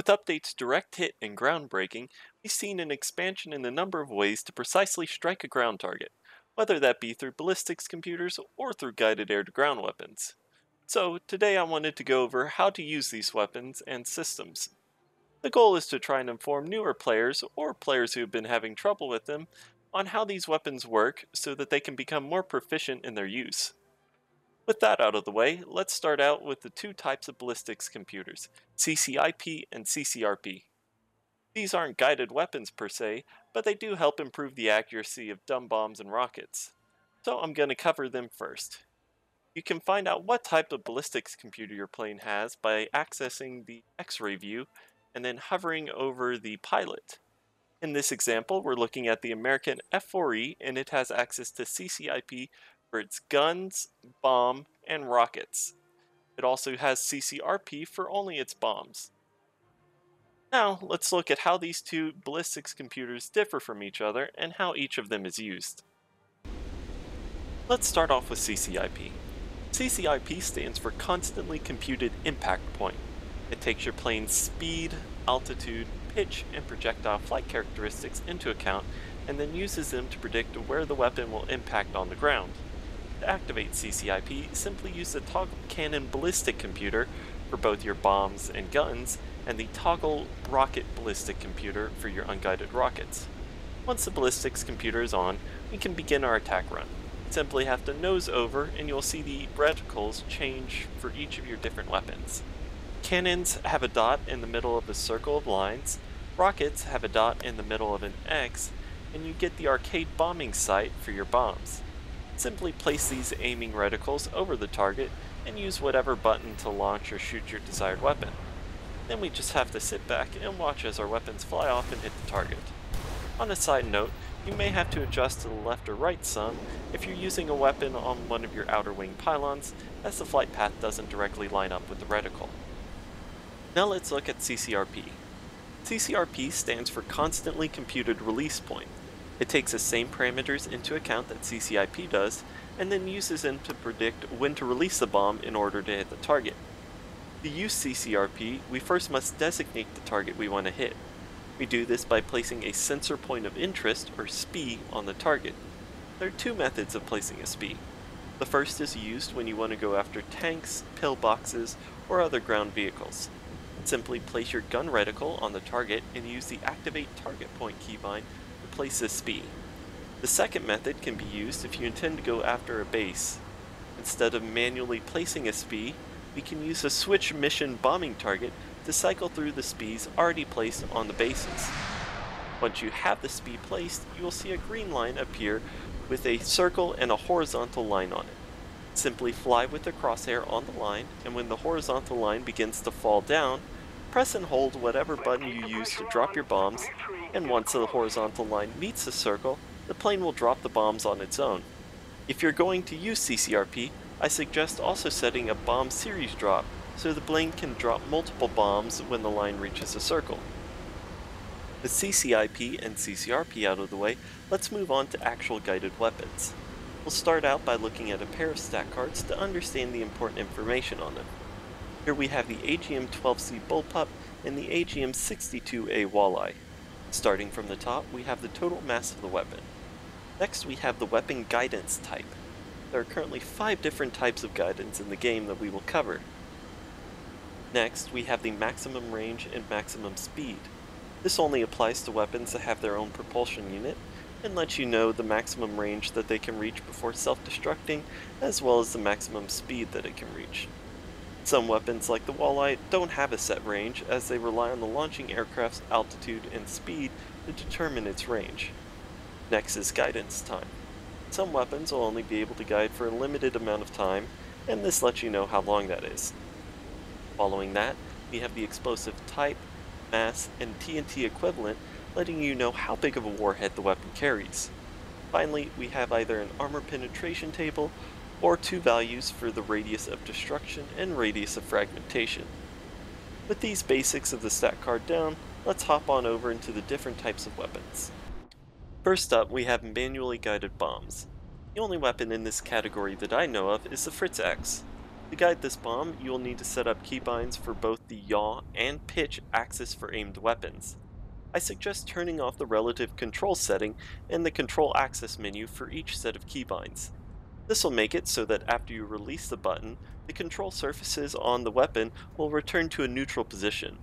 With updates direct hit and groundbreaking, we've seen an expansion in the number of ways to precisely strike a ground target, whether that be through ballistics computers or through guided air-to-ground weapons. So today I wanted to go over how to use these weapons and systems. The goal is to try and inform newer players, or players who have been having trouble with them, on how these weapons work so that they can become more proficient in their use. With that out of the way, let's start out with the two types of ballistics computers, CCIP and CCRP. These aren't guided weapons per se, but they do help improve the accuracy of dumb bombs and rockets. So I'm going to cover them first. You can find out what type of ballistics computer your plane has by accessing the X-ray view and then hovering over the pilot. In this example, we're looking at the American F-4E and it has access to CCIP for its guns, bomb, and rockets. It also has CCRP for only its bombs. Now, let's look at how these two ballistics computers differ from each other and how each of them is used. Let's start off with CCIP. CCIP stands for Constantly Computed Impact Point. It takes your plane's speed, altitude, pitch, and projectile flight characteristics into account and then uses them to predict where the weapon will impact on the ground. To activate CCIP, simply use the toggle cannon ballistic computer for both your bombs and guns, and the toggle rocket ballistic computer for your unguided rockets. Once the ballistics computer is on, we can begin our attack run. Simply have to nose over and you'll see the reticles change for each of your different weapons. Cannons have a dot in the middle of a circle of lines, rockets have a dot in the middle of an X, and you get the arcade bombing sight for your bombs. Simply place these aiming reticles over the target and use whatever button to launch or shoot your desired weapon. Then we just have to sit back and watch as our weapons fly off and hit the target. On a side note, you may have to adjust to the left or right some if you're using a weapon on one of your outer wing pylons, as the flight path doesn't directly line up with the reticle. Now let's look at CCRP. CCRP stands for Constantly Computed Release Point. It takes the same parameters into account that CCIP does, and then uses them to predict when to release the bomb in order to hit the target. To use CCRP, we first must designate the target we want to hit. We do this by placing a sensor point of interest, or SPI, on the target. There are two methods of placing a SPI. The first is used when you want to go after tanks, pillboxes, or other ground vehicles. Simply place your gun reticle on the target and use the Activate Target Point keybind place a SPI. The second method can be used if you intend to go after a base. Instead of manually placing a SPI, we can use a switch mission bombing target to cycle through the SPIs already placed on the bases. Once you have the SPI placed, you will see a green line appear with a circle and a horizontal line on it. Simply fly with the crosshair on the line, and when the horizontal line begins to fall down, press and hold whatever button you use to drop your bombs, and once the horizontal line meets the circle, the plane will drop the bombs on its own. If you're going to use CCRP, I suggest also setting a bomb series drop, so the plane can drop multiple bombs when the line reaches a circle. With CCIP and CCRP out of the way, let's move on to actual guided weapons. We'll start out by looking at a pair of stat cards to understand the important information on them. Here we have the AGM-12C Bullpup and the AGM-62A Walleye. Starting from the top, we have the total mass of the weapon. Next we have the weapon guidance type. There are currently five different types of guidance in the game that we will cover. Next, we have the maximum range and maximum speed. This only applies to weapons that have their own propulsion unit, and lets you know the maximum range that they can reach before self-destructing, as well as the maximum speed that it can reach. Some weapons like the Walleye don't have a set range, as they rely on the launching aircraft's altitude and speed to determine its range. Next is guidance time. Some weapons will only be able to guide for a limited amount of time, and this lets you know how long that is. Following that, we have the explosive type, mass, and TNT equivalent letting you know how big of a warhead the weapon carries. Finally, we have either an armor penetration table or two values for the radius of destruction and radius of fragmentation. With these basics of the stat card down, let's hop on over into the different types of weapons. First up, we have manually guided bombs. The only weapon in this category that I know of is the Fritz X. To guide this bomb, you will need to set up keybinds for both the yaw and pitch axis for aimed weapons. I suggest turning off the relative control setting in the control axis menu for each set of keybinds. This will make it so that after you release the button, the control surfaces on the weapon will return to a neutral position.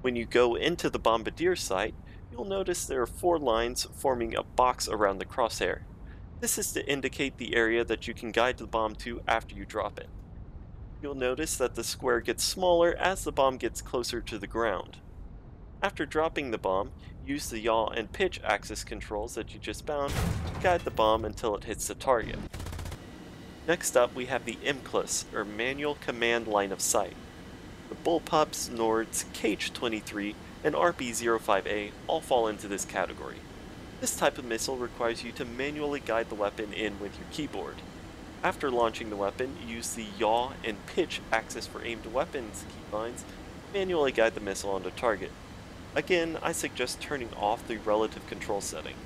When you go into the bombardier sight, you'll notice there are four lines forming a box around the crosshair. This is to indicate the area that you can guide the bomb to after you drop it. You'll notice that the square gets smaller as the bomb gets closer to the ground. After dropping the bomb, use the yaw and pitch axis controls that you just bound to guide the bomb until it hits the target. Next up we have the MCLOS, or Manual Command Line of Sight. The Bullpups, Nords, KH-23, and RB-05A all fall into this category. This type of missile requires you to manually guide the weapon in with your keyboard. After launching the weapon, use the yaw and pitch axis for aimed weapons keybinds manually guide the missile onto target. Again, I suggest turning off the relative control setting.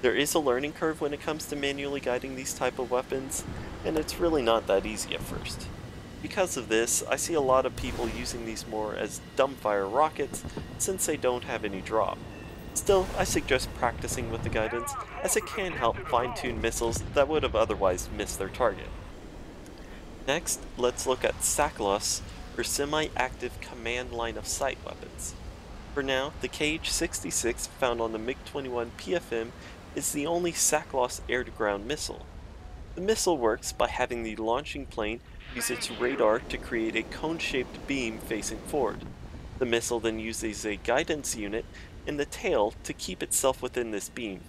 There is a learning curve when it comes to manually guiding these type of weapons, and it's really not that easy at first. Because of this, I see a lot of people using these more as dumbfire rockets since they don't have any drop. Still, I suggest practicing with the guidance as it can help fine-tune missiles that would have otherwise missed their target. Next, let's look at SACLOS, or Semi-Active Command Line of Sight weapons. For now, the KH-66 found on the MiG-21 PFM is the only SACLOS air-to-ground missile. The missile works by having the launching plane use its radar to create a cone-shaped beam facing forward. The missile then uses a guidance unit in the tail to keep itself within this beam.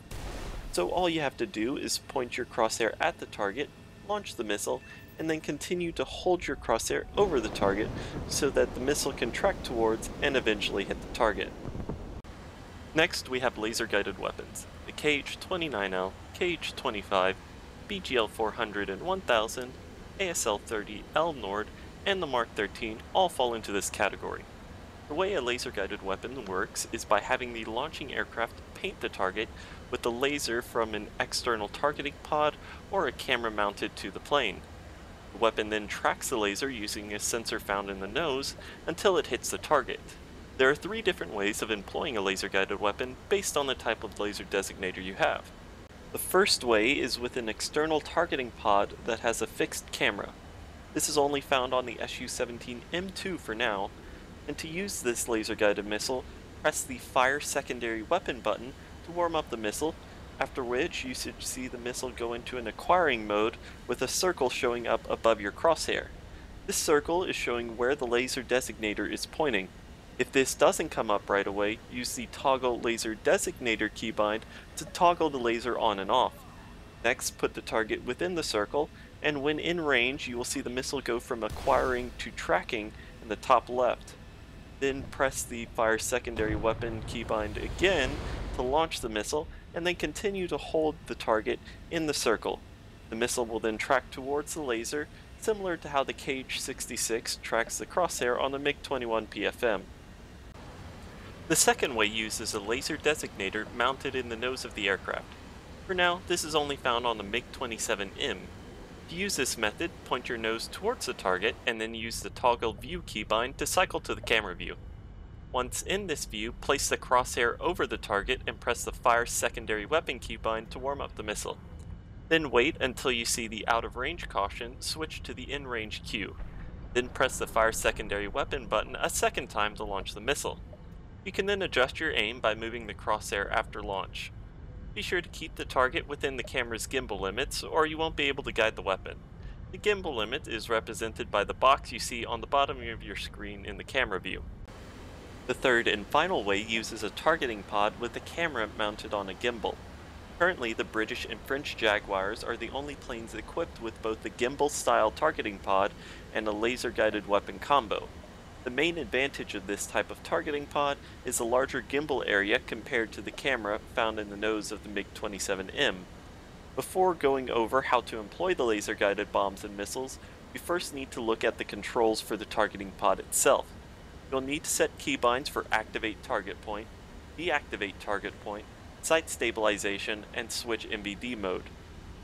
So all you have to do is point your crosshair at the target, launch the missile, and then continue to hold your crosshair over the target so that the missile can track towards and eventually hit the target. Next we have laser guided weapons. The KH-29L, KH-25, BGL-400 and 1000, ASL-30 L Nord, and the Mark 13 all fall into this category. The way a laser guided weapon works is by having the launching aircraft paint the target with the laser from an external targeting pod or a camera mounted to the plane. The weapon then tracks the laser using a sensor found in the nose until it hits the target. There are three different ways of employing a laser-guided weapon based on the type of laser designator you have. The first way is with an external targeting pod that has a fixed camera. This is only found on the SU-17M2 for now, and to use this laser-guided missile, press the Fire Secondary Weapon button to warm up the missile after which you should see the missile go into an acquiring mode with a circle showing up above your crosshair. This circle is showing where the laser designator is pointing. If this doesn't come up right away, use the toggle laser designator keybind to toggle the laser on and off. Next, put the target within the circle, and when in range, you will see the missile go from acquiring to tracking in the top left. Then press the fire secondary weapon keybind again to launch the missile, and then continue to hold the target in the circle. The missile will then track towards the laser, similar to how the KH-66 tracks the crosshair on the MiG-21 PFM. The second way uses a laser designator mounted in the nose of the aircraft. For now, this is only found on the MiG-27M. To use this method, point your nose towards the target and then use the toggle view keybind to cycle to the camera view. Once in this view, place the crosshair over the target and press the fire secondary weapon keybind to warm up the missile. Then wait until you see the out of range caution switch to the in range cue. Then press the fire secondary weapon button a second time to launch the missile. You can then adjust your aim by moving the crosshair after launch. Be sure to keep the target within the camera's gimbal limits or you won't be able to guide the weapon. The gimbal limit is represented by the box you see on the bottom of your screen in the camera view. The third and final way uses a targeting pod with the camera mounted on a gimbal. Currently, the British and French Jaguars are the only planes equipped with both the gimbal-style targeting pod and a laser-guided weapon combo. The main advantage of this type of targeting pod is the larger gimbal area compared to the camera found in the nose of the MiG-27M. Before going over how to employ the laser-guided bombs and missiles, we first need to look at the controls for the targeting pod itself. You'll need to set keybinds for Activate Target Point, Deactivate Target Point, Sight Stabilization, and switch NVD mode.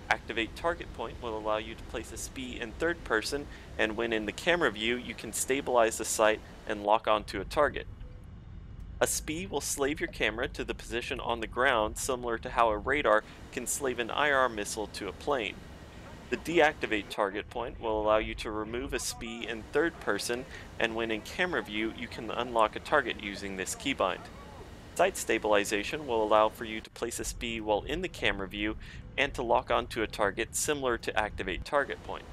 Activate Target Point will allow you to place a SPI in third person, and when in the camera view, you can stabilize the sight and lock onto a target. A SPI will slave your camera to the position on the ground similar to how a radar can slave an IR missile to a plane. The deactivate target point will allow you to remove a SPI in third person and when in camera view you can unlock a target using this keybind. Sight stabilization will allow for you to place a SPI while in the camera view and to lock onto a target similar to activate target point.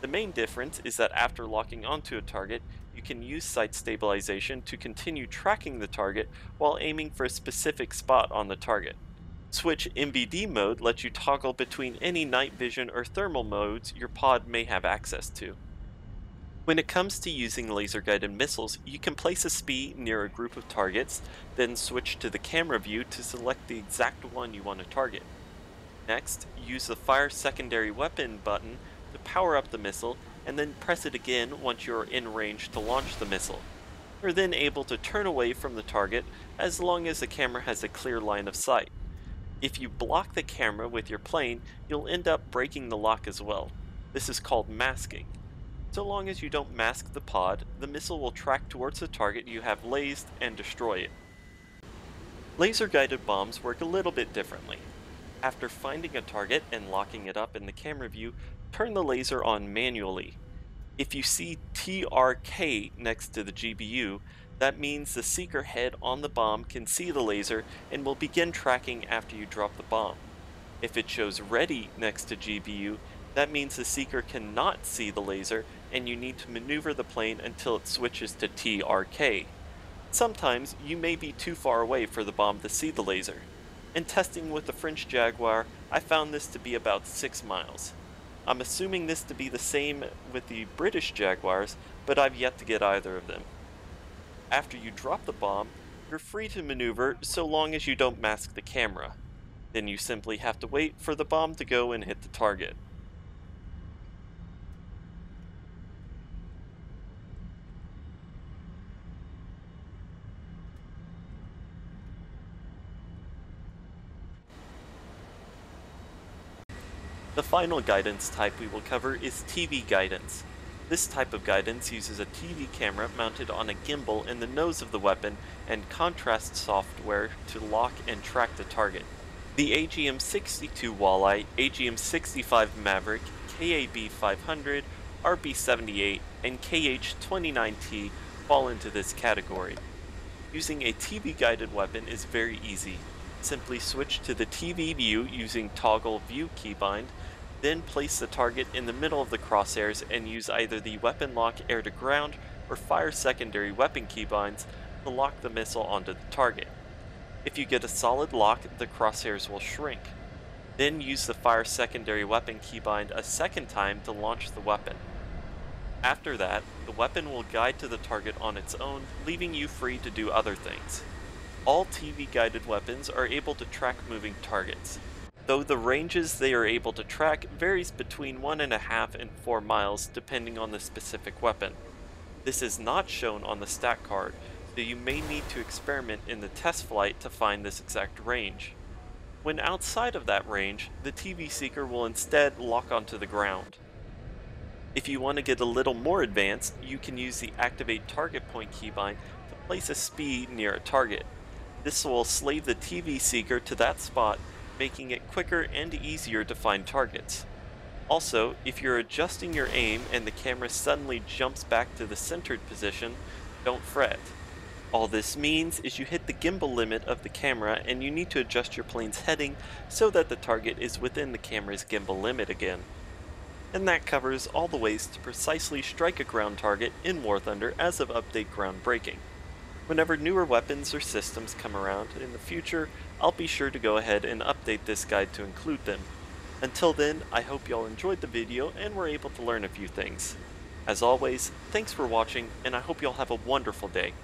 The main difference is that after locking onto a target, you can use sight stabilization to continue tracking the target while aiming for a specific spot on the target. Switch NVD mode lets you toggle between any night vision or thermal modes your pod may have access to. When it comes to using laser-guided missiles, you can place a SPI near a group of targets, then switch to the camera view to select the exact one you want to target. Next, use the Fire Secondary Weapon button to power up the missile and then press it again once you are in range to launch the missile. You're then able to turn away from the target as long as the camera has a clear line of sight. If you block the camera with your plane, you'll end up breaking the lock as well. This is called masking. So long as you don't mask the pod, the missile will track towards the target you have lased and destroy it. Laser-guided bombs work a little bit differently. After finding a target and locking it up in the camera view, turn the laser on manually. If you see TRK next to the GBU, that means the seeker head on the bomb can see the laser and will begin tracking after you drop the bomb. If it shows ready next to GBU, that means the seeker cannot see the laser and you need to maneuver the plane until it switches to TRK. Sometimes you may be too far away for the bomb to see the laser. In testing with the French Jaguar, I found this to be about 6 miles. I'm assuming this to be the same with the British Jaguars, but I've yet to get either of them. After you drop the bomb, you're free to maneuver so long as you don't mask the camera. Then you simply have to wait for the bomb to go and hit the target. The final guidance type we will cover is TV guidance. This type of guidance uses a TV camera mounted on a gimbal in the nose of the weapon and contrast software to lock and track the target. The AGM-62 Walleye, AGM-65 Maverick, KAB-500, RB-78, and KH-29T fall into this category. Using a TV-guided weapon is very easy. Simply switch to the TV view using toggle view keybind, then place the target in the middle of the crosshairs and use either the weapon lock air to ground or fire secondary weapon keybinds to lock the missile onto the target. If you get a solid lock, the crosshairs will shrink. Then use the fire secondary weapon keybind a second time to launch the weapon. After that, the weapon will guide to the target on its own, leaving you free to do other things. All TV-guided weapons are able to track moving targets, though the ranges they are able to track varies between 1.5 and 4 miles depending on the specific weapon. This is not shown on the stat card, so you may need to experiment in the test flight to find this exact range. When outside of that range, the TV Seeker will instead lock onto the ground. If you want to get a little more advanced, you can use the Activate Target Point keybind to place a SPI near a target. This will slave the TV seeker to that spot, making it quicker and easier to find targets. Also, if you're adjusting your aim and the camera suddenly jumps back to the centered position, don't fret. All this means is you hit the gimbal limit of the camera and you need to adjust your plane's heading so that the target is within the camera's gimbal limit again. And that covers all the ways to precisely strike a ground target in War Thunder as of update groundbreaking. Whenever newer weapons or systems come around in the future, I'll be sure to go ahead and update this guide to include them. Until then, I hope y'all enjoyed the video and were able to learn a few things. As always, thanks for watching, and I hope y'all have a wonderful day.